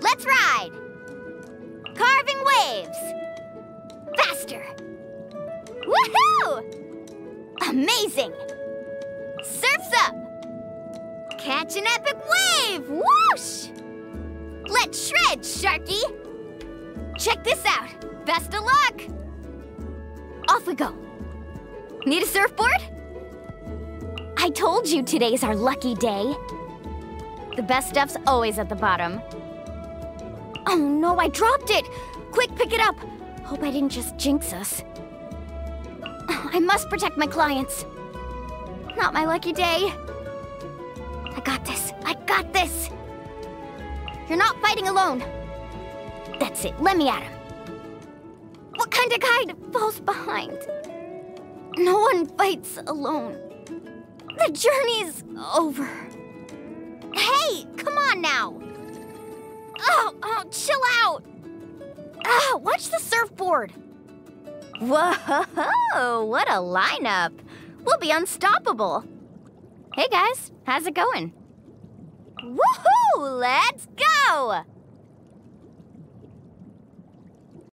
Let's ride! Carving waves! Faster! Woohoo! Amazing! Surf's up! Catch an epic wave! Whoosh! Let's shred, Sharky! Check this out! Best of luck! Off we go. Need a surfboard? I told you today's our lucky day. The best stuff's always at the bottom. Oh no, I dropped it! Quick, pick it up! Hope I didn't just jinx us. I must protect my clients. Not my lucky day. I got this. I got this. You're not fighting alone. That's it. Let me at him. What kind of guide falls behind? No one fights alone. The journey's over. Hey, come on now. Oh, chill out. Ah, watch the surfboard. Whoa, what a lineup. We'll be unstoppable. Hey guys, how's it going? Woohoo! Let's go!